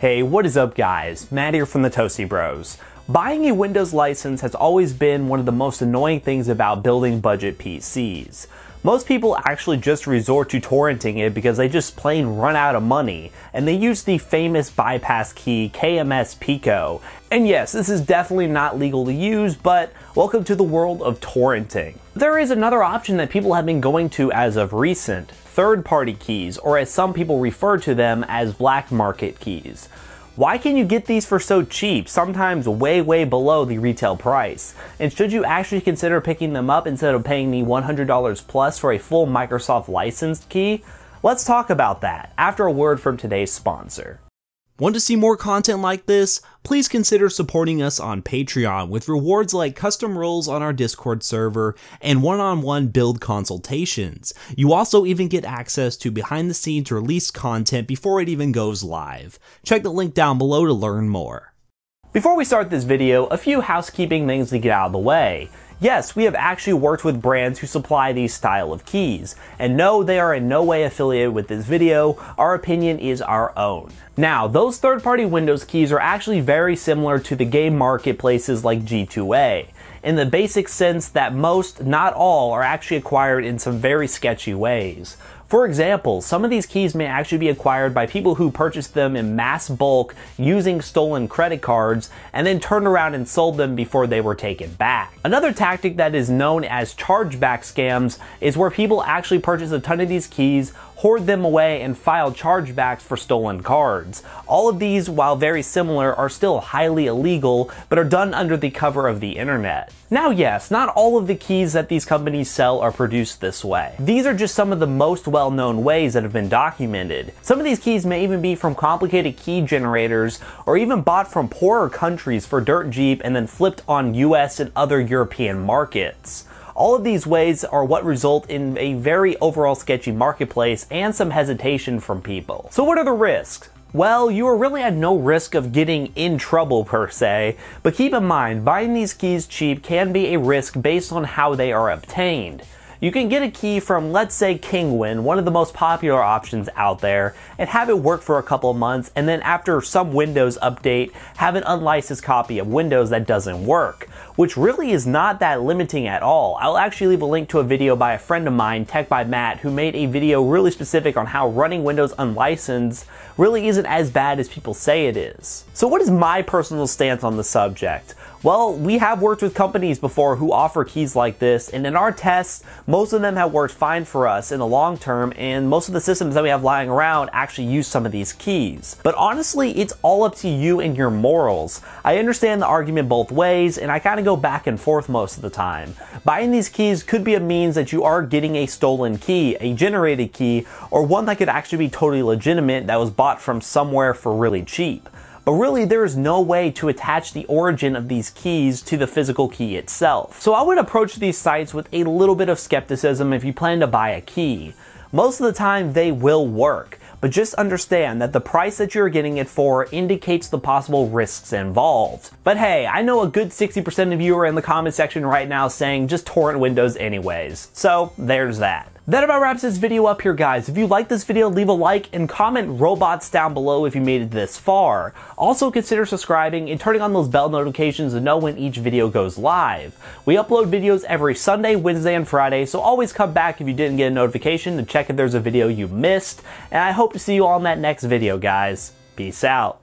Hey, what is up guys? Matt here from the Toasty Bros. Buying a Windows license has always been one of the most annoying things about building budget PCs. Most people actually just resort to torrenting it because they just plain run out of money, and they use the famous bypass key KMS Pico. And yes, this is definitely not legal to use, but welcome to the world of torrenting. But there is another option that people have been going to as of recent, third-party keys, or as some people refer to them as black market keys. Why can you get these for so cheap, sometimes way, way below the retail price? And should you actually consider picking them up instead of paying the $100 plus for a full Microsoft licensed key? Let's talk about that after a word from today's sponsor. Want to see more content like this? Please consider supporting us on Patreon with rewards like custom roles on our Discord server and one-on-one build consultations. You also even get access to behind the scenes released content before it even goes live. Check the link down below to learn more. Before we start this video, a few housekeeping things to get out of the way. Yes, we have actually worked with brands who supply these style of keys, and no, they are in no way affiliated with this video, our opinion is our own. Now, those third-party Windows keys are actually very similar to the game marketplaces like G2A, in the basic sense that most, not all, are actually acquired in some very sketchy ways. For example, some of these keys may actually be acquired by people who purchased them in mass bulk using stolen credit cards and then turned around and sold them before they were taken back. Another tactic that is known as chargeback scams is where people actually purchase a ton of these keys, hoard them away, and file chargebacks for stolen cards. All of these, while very similar, are still highly illegal, but are done under the cover of the internet. Now yes, not all of the keys that these companies sell are produced this way. These are just some of the most well-known ways that have been documented. Some of these keys may even be from complicated key generators or even bought from poorer countries for dirt cheap and then flipped on US and other European markets. All of these ways are what result in a very overall sketchy marketplace and some hesitation from people. So what are the risks? Well, you are really at no risk of getting in trouble per se, but keep in mind, buying these keys cheap can be a risk based on how they are obtained. You can get a key from, let's say, Kinguin, one of the most popular options out there, and have it work for a couple of months, and then after some Windows update, have an unlicensed copy of Windows that doesn't work, which really is not that limiting at all. I'll actually leave a link to a video by a friend of mine, Tech by Matt, who made a video really specific on how running Windows unlicensed really isn't as bad as people say it is. So what is my personal stance on the subject? Well, we have worked with companies before who offer keys like this, and in our tests, most of them have worked fine for us in the long term, and most of the systems that we have lying around actually use some of these keys. But honestly, it's all up to you and your morals. I understand the argument both ways, and I kind of go back and forth most of the time. Buying these keys could be a means that you are getting a stolen key, a generated key, or one that could actually be totally legitimate that was bought from somewhere for really cheap. But really, there is no way to attach the origin of these keys to the physical key itself. So I would approach these sites with a little bit of skepticism if you plan to buy a key. Most of the time, they will work but just understand that the price that you're getting it for indicates the possible risks involved. But hey, I know a good 60% of you are in the comment section right now saying just torrent Windows anyways. So there's that. That about wraps this video up here, guys. If you like this video, leave a like and comment robots down below if you made it this far. Also, consider subscribing and turning on those bell notifications to know when each video goes live. We upload videos every Sunday, Wednesday, and Friday, so always come back if you didn't get a notification to check if there's a video you missed. And I hope to see you all in that next video, guys. Peace out.